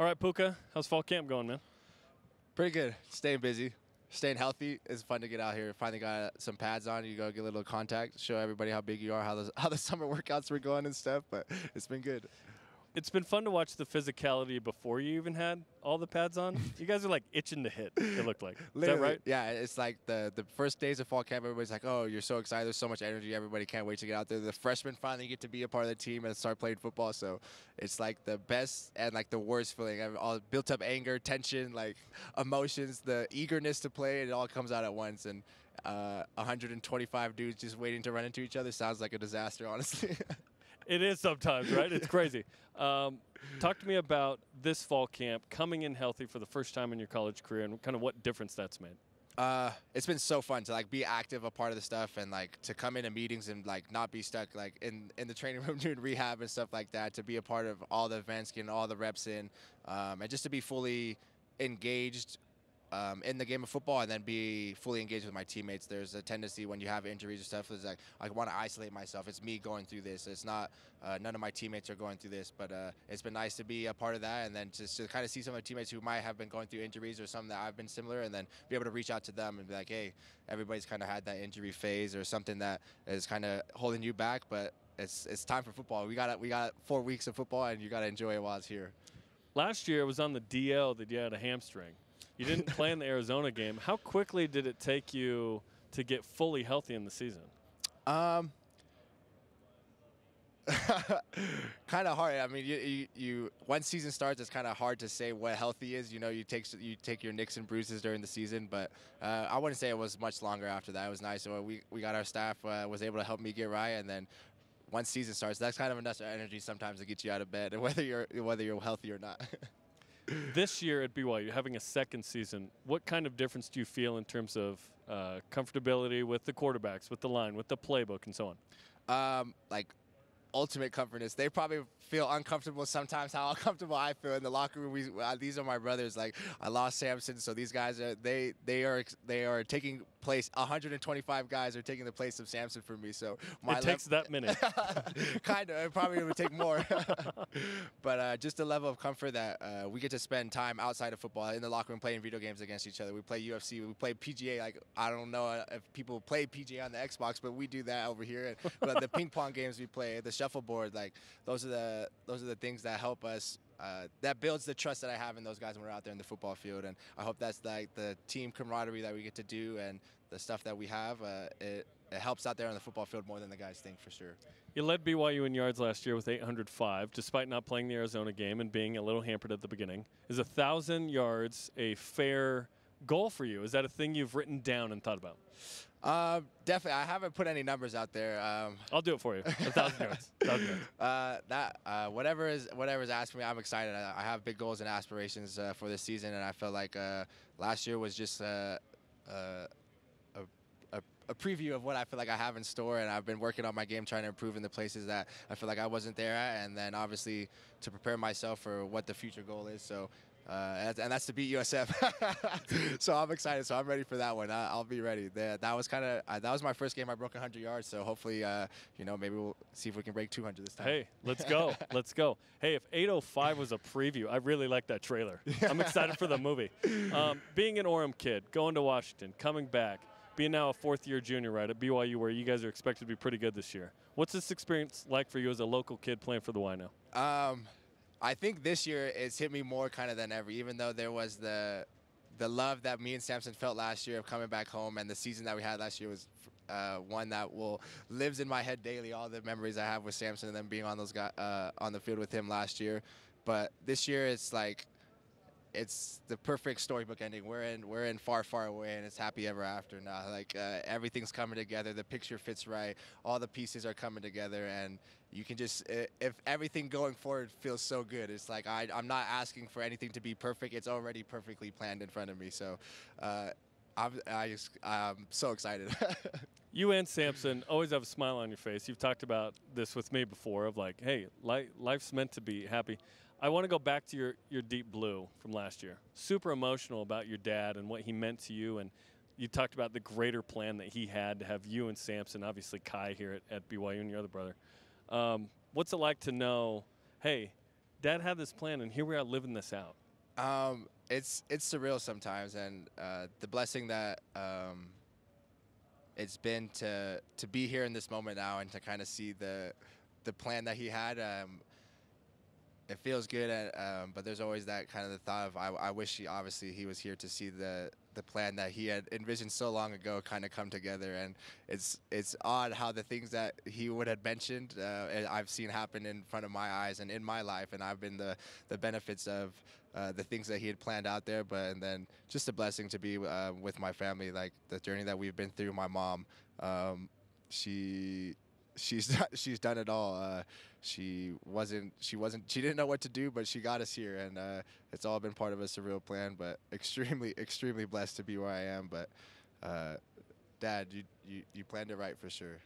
All right, Puka, how's fall camp going, man? Pretty good. Staying busy, staying healthy. It's fun to get out here. Finally got some pads on. You go get a little contact, show everybody how big you are, how the how the summer workouts were going and stuff. But it's been good. It's been fun to watch the physicality before you even had all the pads on. You guys are like itching to hit. It looked like. Is that right? Yeah, it's like the the first days of fall camp. Everybody's like, "Oh, you're so excited! There's so much energy. Everybody can't wait to get out there." The freshmen finally get to be a part of the team and start playing football. So it's like the best and like the worst feeling. I've All built up anger, tension, like emotions, the eagerness to play. It all comes out at once. And uh, 125 dudes just waiting to run into each other sounds like a disaster, honestly. It is sometimes, right? It's crazy. Um, talk to me about this fall camp coming in healthy for the first time in your college career and kind of what difference that's made. Uh, it's been so fun to like be active, a part of the stuff, and like to come into meetings and like not be stuck like in in the training room doing rehab and stuff like that. To be a part of all the events, getting all the reps in, um, and just to be fully engaged. Um, in the game of football and then be fully engaged with my teammates. There's a tendency when you have injuries or stuff, is like I want to isolate myself. It's me going through this. It's not uh, none of my teammates are going through this, but uh, it's been nice to be a part of that and then just to kind of see some of the teammates who might have been going through injuries or something that I've been similar, and then be able to reach out to them and be like, hey, everybody's kind of had that injury phase or something that is kind of holding you back, but it's it's time for football. We got we got four weeks of football, and you got to enjoy it while it's here. Last year it was on the DL that you had a hamstring. You didn't play in the Arizona game. How quickly did it take you to get fully healthy in the season? Um, kind of hard. I mean, you, you, you once season starts, it's kind of hard to say what healthy is. You know, you take you take your nicks and bruises during the season, but uh, I wouldn't say it was much longer after that. It was nice. So we we got our staff uh, was able to help me get right, and then once season starts, that's kind of enough energy sometimes to get you out of bed, and whether you're whether you're healthy or not. This year at BYU, having a second season, what kind of difference do you feel in terms of uh, comfortability with the quarterbacks, with the line, with the playbook, and so on? um, like ultimate comfortness. They probably feel uncomfortable sometimes. How uncomfortable I feel in the locker room. We, uh, these are my brothers. Like I lost Samson, so these guys are they they are they are taking place. 125 guys are taking the place of Samson for me. So my it takes that minute. kind of. It probably would take more. but uh, just the level of comfort that uh, we get to spend time outside of football in the locker room playing video games against each other. We play UFC. We play PGA. Like I don't know if people play PGA on the Xbox, but we do that over here. But the ping pong games we play, the shuffleboard, like those are the those are the things that help us. Uh, that builds the trust that I have in those guys when we're out there in the football field, and I hope that's like the team camaraderie that we get to do and the stuff that we have. Uh, it it helps out there on the football field more than the guys think for sure. You led BYU in yards last year with 805, despite not playing the Arizona game and being a little hampered at the beginning. Is a thousand yards a fair goal for you? Is that a thing you've written down and thought about? Uh, definitely. I haven't put any numbers out there. Um, I'll do it for you. A thousand yards. Thousand yards. Uh, that uh, whatever is whatever is asked for me, I'm excited. I, I have big goals and aspirations uh, for this season, and I felt like uh, last year was just uh, uh, a, a, a preview of what I feel like I have in store, and I've been working on my game, trying to improve in the places that I feel like I wasn't there at, and then obviously to prepare myself for what the future goal is. So. Uh, and that's to beat USF. so I'm excited. So I'm ready for that one. I, will be ready. That, that was kind of uh, that was my first game. I broke 100 yards. So hopefully, uh, you know, maybe we'll see if we can break 200 this time. Hey, let's go. let's go. Hey, if 805 was a preview, I really like that trailer. I'm excited for the movie. Um, being an Orem kid, going to Washington, coming back, being now a fourth year junior, right, at BYU, where you guys are expected to be pretty good this year. What's this experience like for you as a local kid playing for the Y now? Um, I think this year it's hit me more kind of than ever, even though there was the the love that me and Samson felt last year of coming back home, and the season that we had last year was uh, one that will lives in my head daily. All the memories I have with Samson and then being on those guys uh, on the field with him last year, but this year it's like it's the perfect storybook ending. We're in we're in far far away, and it's happy ever after now. Like uh, everything's coming together. The picture fits right. All the pieces are coming together, and you can just if everything going forward feels so good. It's like I I'm not asking for anything to be perfect. It's already perfectly planned in front of me. So. Uh, I'm, I just, I'm so excited. you and Samson always have a smile on your face. You've talked about this with me before of like, hey, life, life's meant to be happy. I want to go back to your, your deep blue from last year. Super emotional about your dad and what he meant to you. And you talked about the greater plan that he had to have you and Samson, obviously Kai here at, at BYU and your other brother. Um, what's it like to know, hey, Dad had this plan, and here we are living this out. Um, it's it's surreal sometimes, and uh, the blessing that um, it's been to to be here in this moment now and to kind of see the the plan that he had. Um, it feels good, at, um, but there's always that kind of the thought of I, I wish he obviously he was here to see the the plan that he had envisioned so long ago kind of come together. And it's it's odd how the things that he would have mentioned uh, I've seen happen in front of my eyes and in my life, and I've been the the benefits of uh, the things that he had planned out there. But and then just a blessing to be uh, with my family, like the journey that we've been through. My mom, um, she she's she's done it all. Uh, she wasn't she wasn't she didn't know what to do, but she got us here, and uh, it's all been part of a surreal plan. But extremely extremely blessed to be where I am. But uh, Dad, you, you you planned it right for sure.